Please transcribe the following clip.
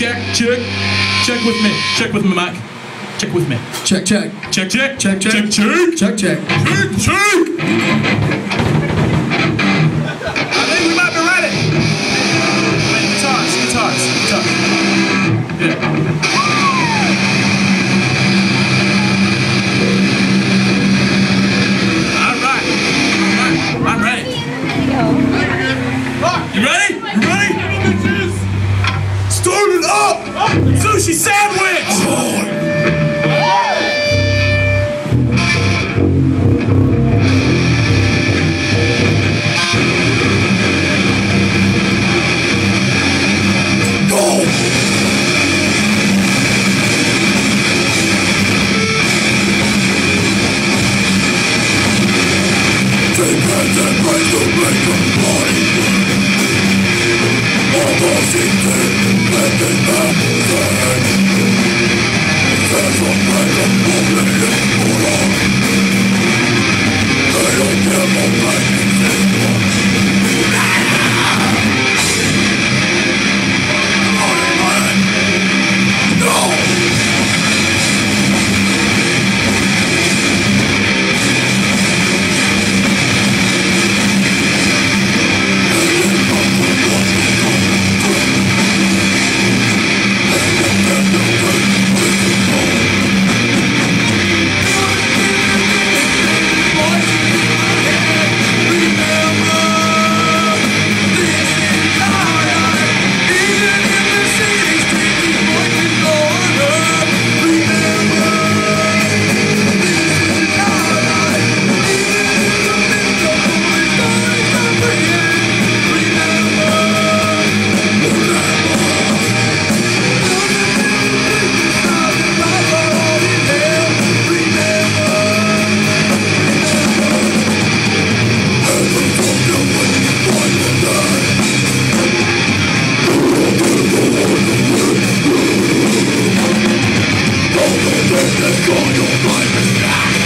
check, check, check with me. Check with me, Mike. Check with me. Check, check. Check, check, Check, check. check, check, Check, check. check, check. I Sushi sandwich! Oh, That's what I don't believe The God.